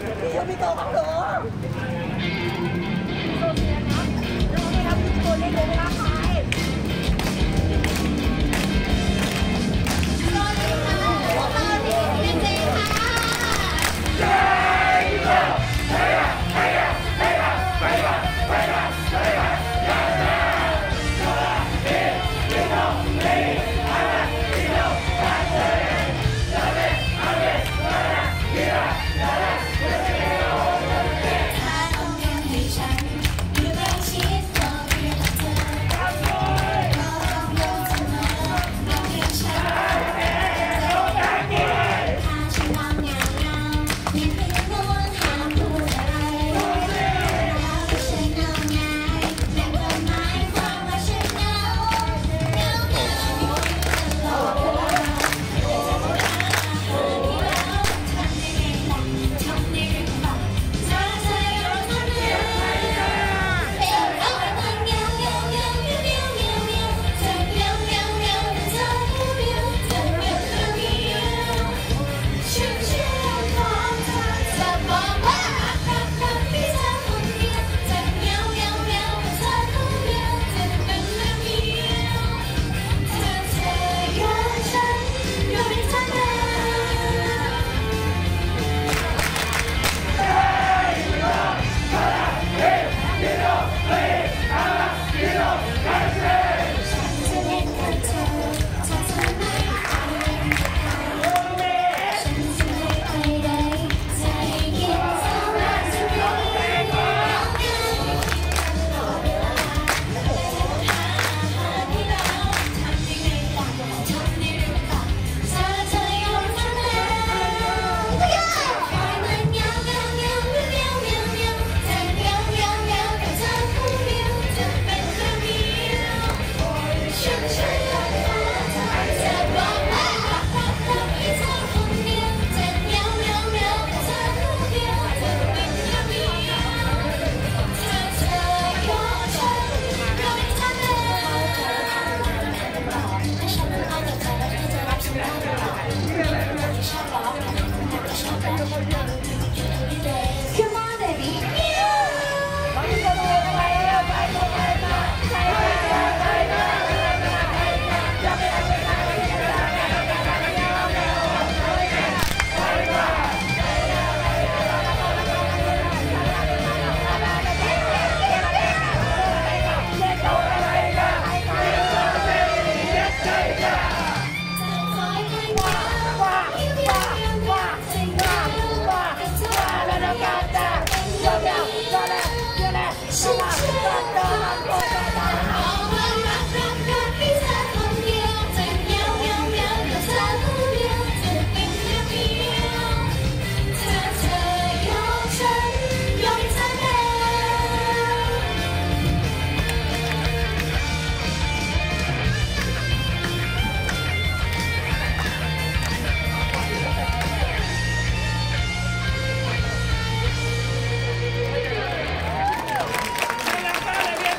你有没搞错？